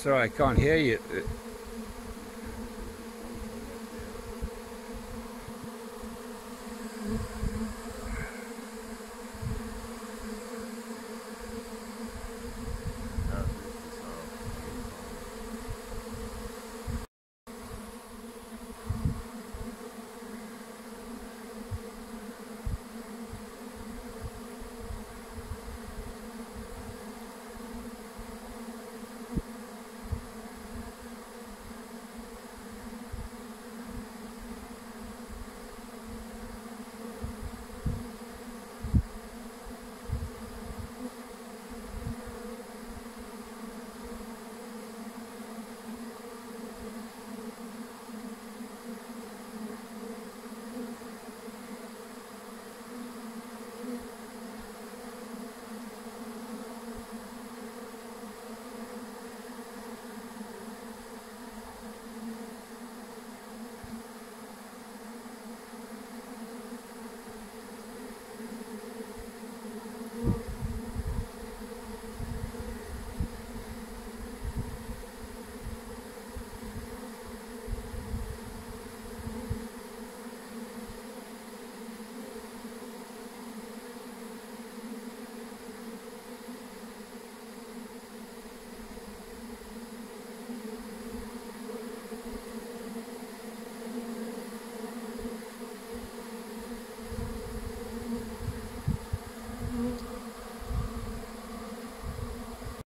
Sorry, I can't hear you.